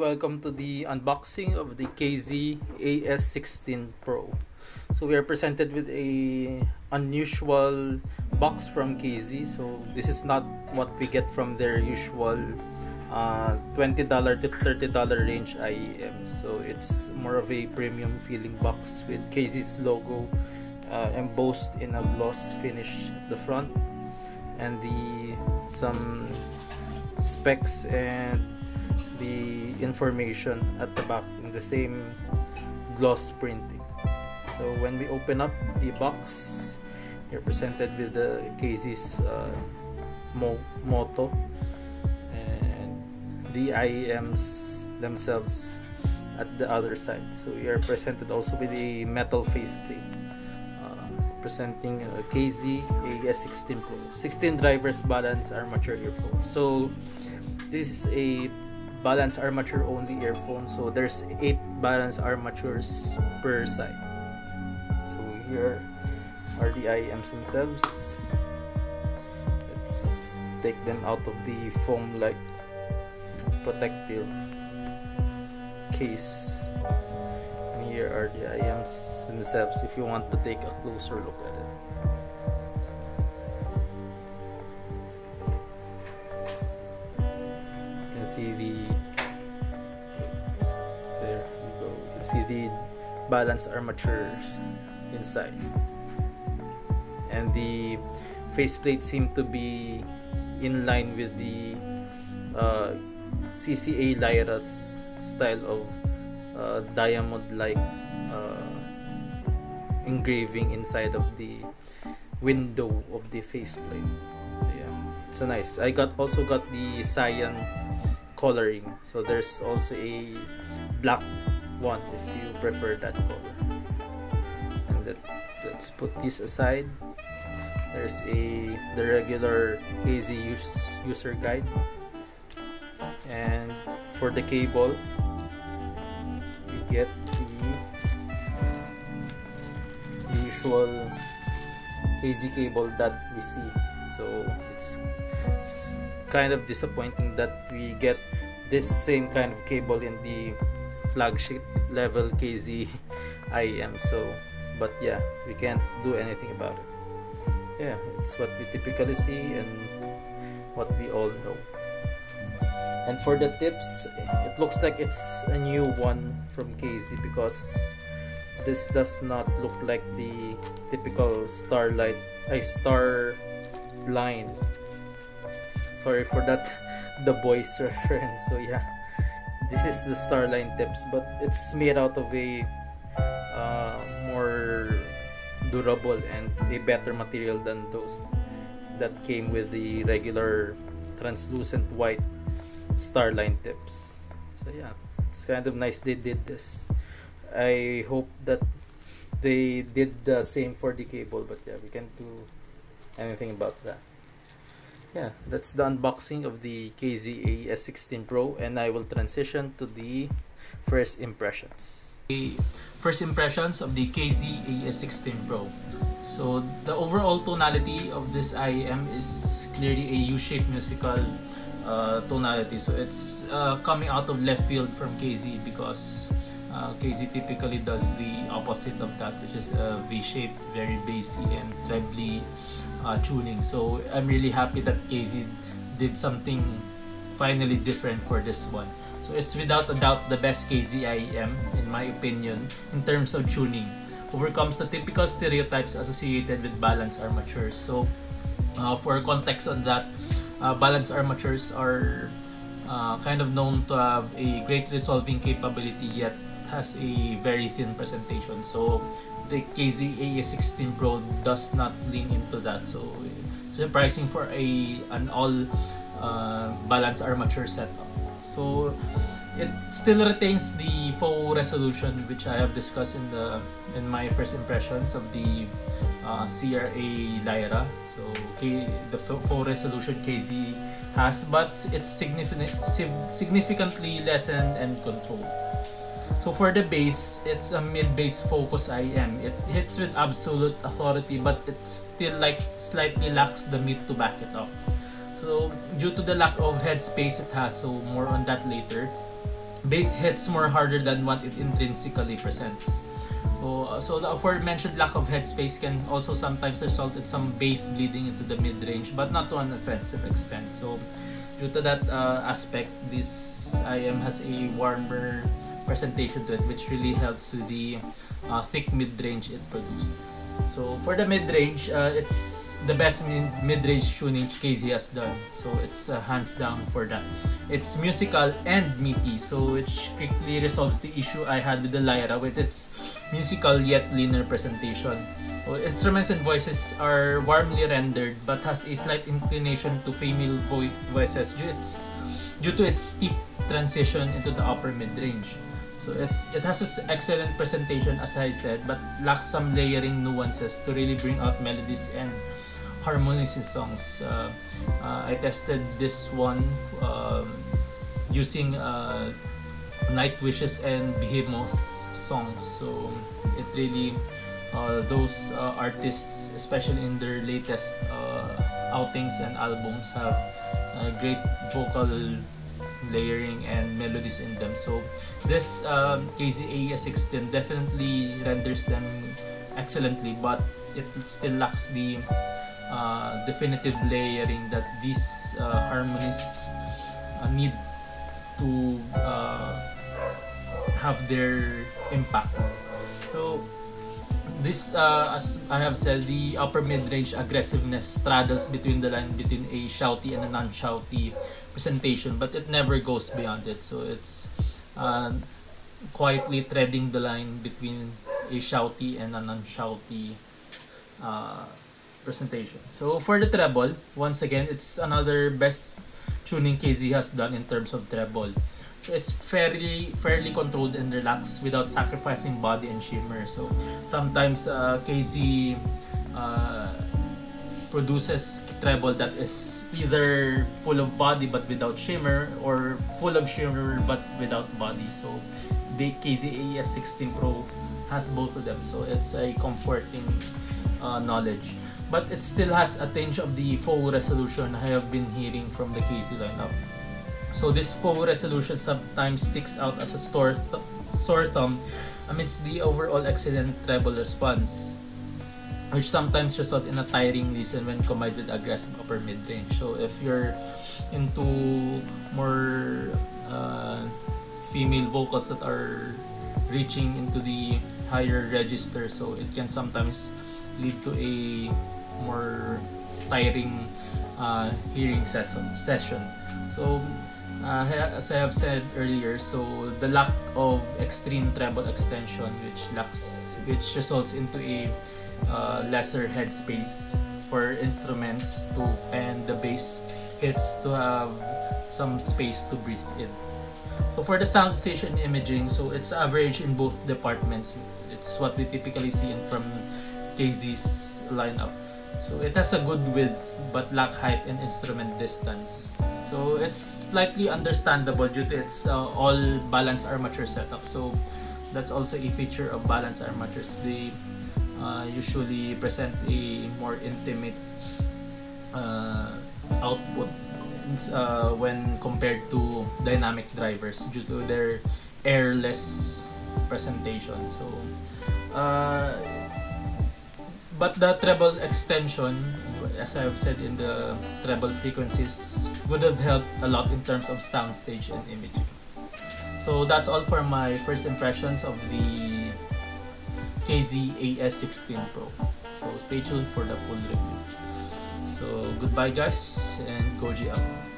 welcome to the unboxing of the KZ AS16 Pro. So we are presented with a unusual box from KZ. So this is not what we get from their usual uh, $20 to $30 range IEM. So it's more of a premium feeling box with KZ's logo uh, embossed in a gloss finish the front and the some specs and the information at the back in the same gloss printing. So when we open up the box you're presented with the KZ's uh, mo motto and the IEMs themselves at the other side. So you're presented also with a metal faceplate uh, presenting a KZ AS16 Pro. 16 drivers balance armature earphone so this is a balance armature only earphone so there's eight balance armatures per side. So here are the IEMs themselves. Let's take them out of the foam like protective case. And here are the IEMs themselves if you want to take a closer look at it. You can see the go you see the balance armature inside. And the faceplate seem to be in line with the uh, CCA Lyra's style of uh, diamond like uh, engraving inside of the window of the faceplate. Yeah it's a nice. I got also got the cyan coloring. So there's also a black one if you prefer that color. And let, let's put this aside. There's a the regular KZ use, user guide. And for the cable you get the usual KZ cable that we see. So it's kind of disappointing that we get this same kind of cable in the flagship level KZ IEM so but yeah we can't do anything about it. Yeah it's what we typically see and what we all know. And for the tips it looks like it's a new one from KZ because this does not look like the typical starlight a star line. Sorry for that the boys reference. So yeah this is the starline tips but it's made out of a uh, more durable and a better material than those that came with the regular translucent white starline tips. So yeah it's kind of nice they did this. I hope that they did the same for the cable but yeah we can't do anything about that yeah that's the unboxing of the KZ AS16 Pro and I will transition to the first impressions. The first impressions of the KZ AS16 Pro. So the overall tonality of this IEM is clearly a U-shaped musical uh, tonality. So it's uh, coming out of left field from KZ because uh, KZ typically does the opposite of that which is a V-shaped very bassy and trebly uh, tuning. So I'm really happy that KZ did something finally different for this one. So it's without a doubt the best KZ IEM in my opinion in terms of tuning. Overcomes the typical stereotypes associated with balance armatures. So uh, for context on that, uh, balance armatures are uh, kind of known to have a great resolving capability yet has a very thin presentation. So the KZ AS16 Pro does not lean into that. So surprising for a an all uh, balance armature setup. So it still retains the faux resolution which I have discussed in the in my first impressions of the uh, CCA Lyra. So K, the faux resolution KZ has, but it's significant, significantly lessened and controlled. So for the bass, it's a mid-bass focus IEM. It hits with absolute authority but it still like slightly lacks the mid to back it up. So due to the lack of headspace it has, so more on that later. bass hits more harder than what it intrinsically presents. So, so the aforementioned lack of headspace can also sometimes result in some bass bleeding into the mid-range, but not to an offensive extent. So, due to that uh, aspect, this IEM has a warmer presentation to it, which really helps with the uh, thick mid-range it produced. So for the mid-range, uh, it's the best mid-range tuning KZ has done. So it's uh, hands down for that. It's musical and meaty, so it quickly resolves the issue I had with the Lyra with its musical yet linear presentation. Instruments and voices are warmly rendered but has a slight inclination to female vo voices due, its, due to its steep transition into the upper mid-range. So it's it has an excellent presentation as I said, but lacks some layering nuances to really bring out melodies and harmonies in songs. Uh, uh, I tested this one um, using uh, Nightwish's and Behemoth's songs. So it really uh, those uh, artists, especially in their latest uh, outings and albums, have great vocal layering and melodies in them. So this um, KZ-AS16 definitely renders them excellently, but it still lacks the uh, definitive layering that these uh, harmonies uh, need to uh, have their impact. So this, uh, as I have said, the upper mid-range aggressiveness straddles between the line between a shouty and a non-shouty presentation but it never goes beyond it. So it's uh, quietly treading the line between a shouty and a non-shouty uh, presentation. So for the treble once again it's another best tuning KZ has done in terms of treble. So it's fairly fairly controlled and relaxed without sacrificing body and shimmer. So sometimes uh, KZ uh, produces treble that is either full of body but without shimmer or full of shimmer but without body. So the KZ-AES 16 Pro has both of them. So it's a comforting uh, knowledge. But it still has a tinge of the faux resolution I have been hearing from the KZ lineup. So this faux resolution sometimes sticks out as a sore, th sore thumb amidst the overall excellent treble response which sometimes result in a tiring listen when combined with aggressive upper mid-range. So if you're into more uh, female vocals that are reaching into the higher register, so it can sometimes lead to a more tiring uh, hearing session. session. So uh, as I have said earlier, so the lack of extreme treble extension, which lacks, which results into a uh, lesser headspace for instruments to and the bass hits to have some space to breathe in. So for the sound station imaging, so it's average in both departments. It's what we typically see in from KZ's lineup. So it has a good width but lack height and instrument distance. So it's slightly understandable due to its uh, all balance armature setup. So that's also a feature of balance armatures. They uh, usually present a more intimate uh, output uh, when compared to dynamic drivers due to their airless presentation. So, uh, but the treble extension, as I've said in the treble frequencies, would have helped a lot in terms of soundstage and imaging. So that's all for my first impressions of the KZ-AS16 Pro. So stay tuned for the full review. So goodbye guys and Goji out.